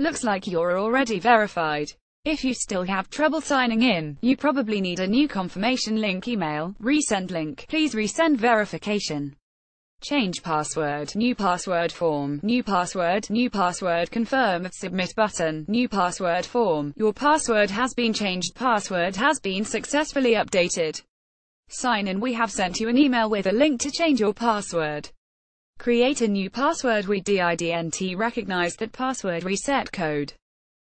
Looks like you're already verified. If you still have trouble signing in, you probably need a new confirmation link email, resend link, please resend verification. Change password, new password form, new password, new password confirm, submit button, new password form, your password has been changed, password has been successfully updated. Sign in, we have sent you an email with a link to change your password. Create a new password with DIDNT recognize that password reset code.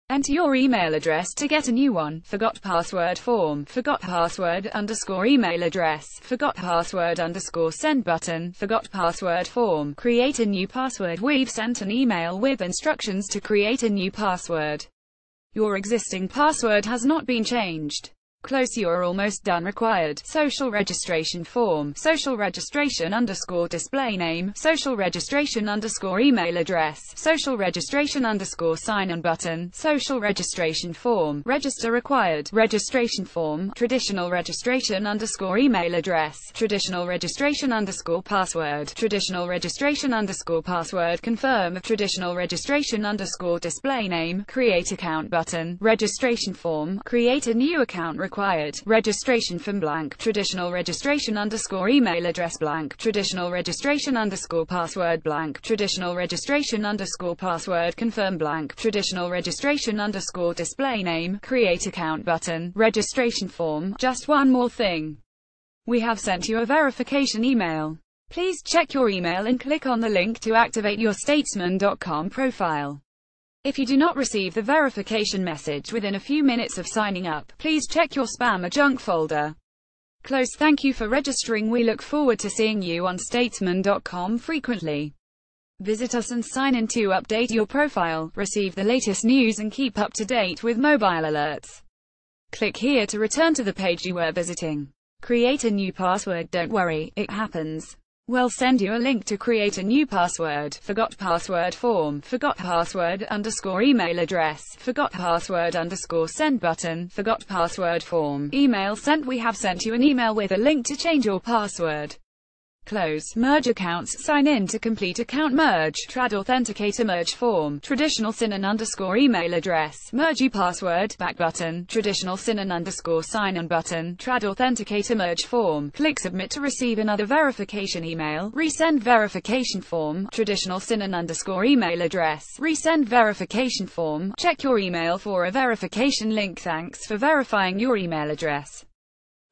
Enter your email address to get a new one. Forgot password form. Forgot password underscore email address. Forgot password underscore send button. Forgot password form. Create a new password. We've sent an email with instructions to create a new password. Your existing password has not been changed. Close you're almost done required. Social registration form. Social registration underscore display name. Social registration underscore email address. Social registration underscore sign in button. Social registration form. Register required. Registration form. Traditional registration underscore email address. Traditional registration underscore password. Traditional registration underscore password confirm. Traditional registration underscore display name. Create account button. Registration form. Create a new account required required. Registration from blank. Traditional registration underscore email address blank. Traditional registration underscore password blank. Traditional registration underscore password confirm blank. Traditional registration underscore display name. Create account button. Registration form. Just one more thing. We have sent you a verification email. Please check your email and click on the link to activate your statesman.com profile. If you do not receive the verification message within a few minutes of signing up, please check your spam or junk folder. Close thank you for registering we look forward to seeing you on statesman.com frequently. Visit us and sign in to update your profile, receive the latest news and keep up to date with mobile alerts. Click here to return to the page you were visiting. Create a new password don't worry, it happens. We'll send you a link to create a new password. Forgot password form. Forgot password underscore email address. Forgot password underscore send button. Forgot password form. Email sent. We have sent you an email with a link to change your password. Close. Merge accounts. Sign in to complete account merge. Trad Authenticator merge form. Traditional SIN underscore email address. Merge password. Back button. Traditional SIN underscore sign in button. Trad Authenticator merge form. Click submit to receive another verification email. Resend verification form. Traditional SIN underscore email address. Resend verification form. Check your email for a verification link. Thanks for verifying your email address.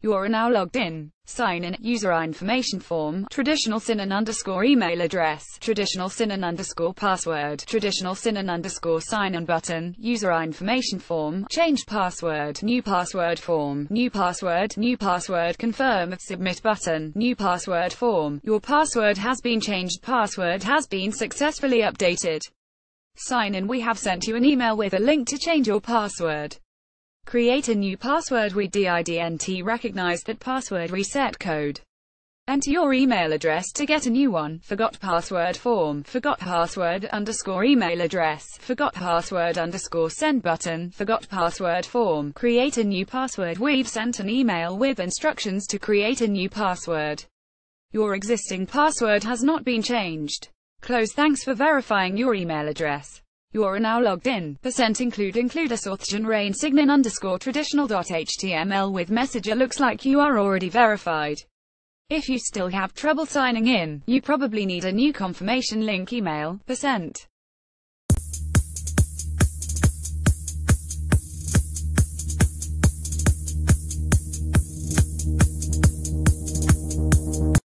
You are now logged in. Sign in, user information form, traditional SIN and underscore email address, traditional SIN and underscore password, traditional SIN and underscore sign in button, user information form, change password, new password form, new password, new password. Confirm, submit button, new password form, your password has been changed, password has been successfully updated. Sign in, we have sent you an email with a link to change your password. Create a new password with DIDNT recognize that password reset code. Enter your email address to get a new one. Forgot password form. Forgot password underscore email address. Forgot password underscore send button. Forgot password form. Create a new password. We've sent an email with instructions to create a new password. Your existing password has not been changed. Close thanks for verifying your email address. You are now logged in. Percent include include a authgen rain signin underscore traditional.html with messenger looks like you are already verified. If you still have trouble signing in, you probably need a new confirmation link email. Percent